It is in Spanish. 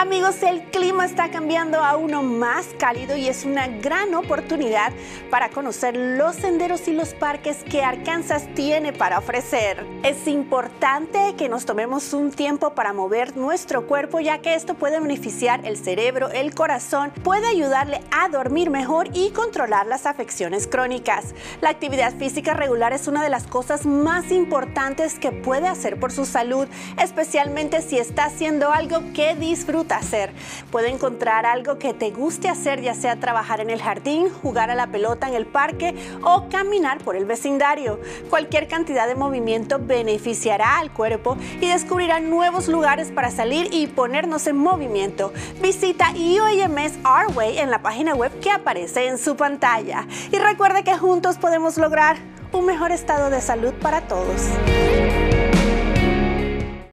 Amigos, el clima está cambiando a uno más cálido y es una gran oportunidad para conocer los senderos y los parques que Arkansas tiene para ofrecer. Es importante que nos tomemos un tiempo para mover nuestro cuerpo ya que esto puede beneficiar el cerebro, el corazón, puede ayudarle a dormir mejor y controlar las afecciones crónicas. La actividad física regular es una de las cosas más importantes que puede hacer por su salud, especialmente si está haciendo algo que disfruta hacer. Puede encontrar algo que te guste hacer, ya sea trabajar en el jardín, jugar a la pelota en el parque o caminar por el vecindario. Cualquier cantidad de movimiento beneficiará al cuerpo y descubrirá nuevos lugares para salir y ponernos en movimiento. Visita IOMS Our Way en la página web que aparece en su pantalla. Y recuerde que juntos podemos lograr un mejor estado de salud para todos.